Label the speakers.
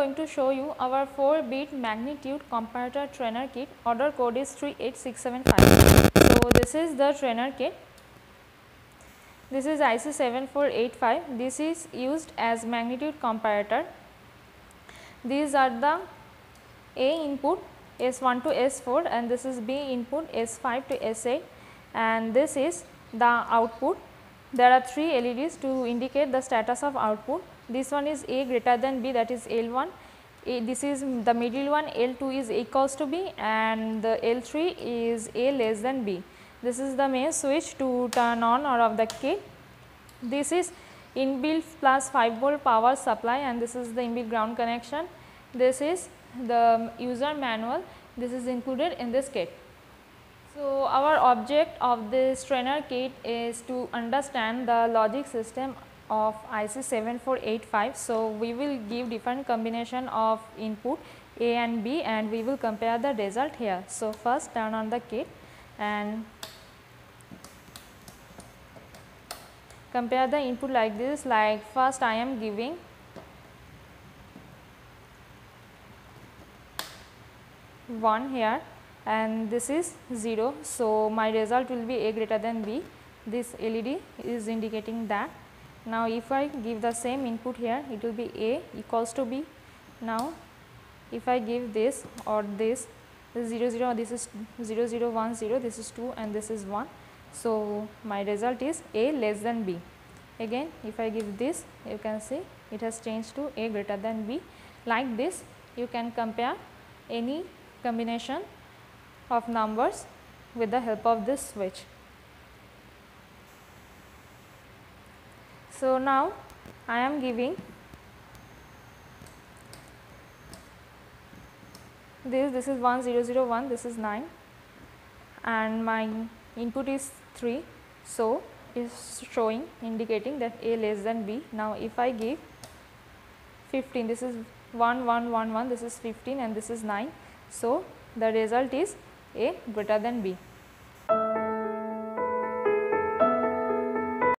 Speaker 1: to show you our 4 bit magnitude comparator trainer kit order code is 38675. So, this is the trainer kit. This is IC 7485. This is used as magnitude comparator. These are the A input S1 to S4 and this is B input S5 to S8 and this is the output. There are 3 LEDs to indicate the status of output this one is A greater than B that is L1, A, this is the middle one L2 is equals to B and the L3 is A less than B. This is the main switch to turn on or off the kit. This is inbuilt plus 5 volt power supply and this is the inbuilt ground connection. This is the user manual, this is included in this kit. So, our object of this trainer kit is to understand the logic system of IC 7485. So, we will give different combination of input A and B and we will compare the result here. So, first turn on the kit and compare the input like this like first I am giving one here and this is 0. So, my result will be A greater than B this LED is indicating that now, if I give the same input here it will be A equals to B. Now, if I give this or this, this is 0 0 this is 0 0 1 0 this is 2 and this is 1. So, my result is A less than B. Again if I give this you can see it has changed to A greater than B. Like this you can compare any combination of numbers with the help of this switch. So, now I am giving this, this is 1001, this is 9 and my input is 3. So, is showing indicating that A less than B. Now, if I give 15, this is 1, 1, 1, 1, this is 15 and this is 9. So, the result is A greater than B.